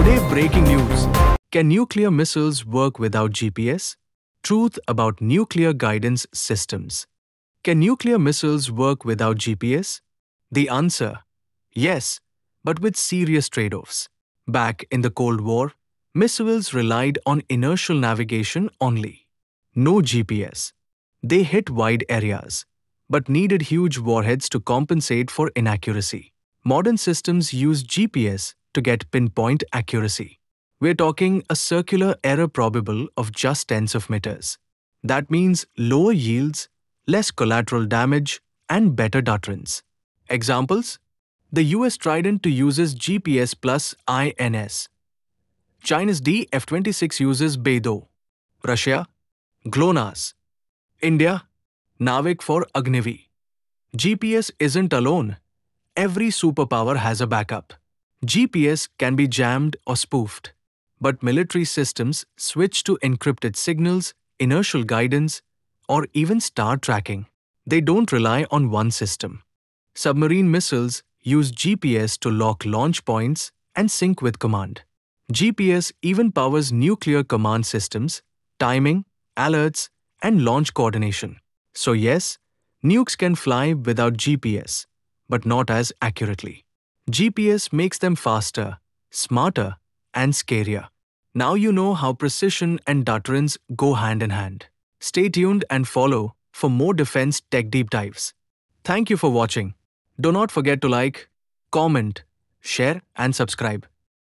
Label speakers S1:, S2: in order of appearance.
S1: Today, breaking news. Can nuclear missiles work without GPS? Truth about nuclear guidance systems. Can nuclear missiles work without GPS? The answer yes, but with serious trade offs. Back in the Cold War, missiles relied on inertial navigation only. No GPS. They hit wide areas, but needed huge warheads to compensate for inaccuracy. Modern systems use GPS to get pinpoint accuracy. We're talking a circular error probable of just tens of meters. That means lower yields, less collateral damage, and better deterrence. Examples? The US Trident 2 uses GPS plus INS. China's DF-26 uses Beidou. Russia? GLONASS. India? NavIC for Agni-V. GPS isn't alone. Every superpower has a backup. GPS can be jammed or spoofed, but military systems switch to encrypted signals, inertial guidance, or even star tracking. They don't rely on one system. Submarine missiles use GPS to lock launch points and sync with command. GPS even powers nuclear command systems, timing, alerts, and launch coordination. So yes, nukes can fly without GPS, but not as accurately. GPS makes them faster, smarter, and scarier. Now you know how precision and deterrence go hand in hand. Stay tuned and follow for more defense tech deep dives. Thank you for watching. Do not forget to like, comment, share, and subscribe.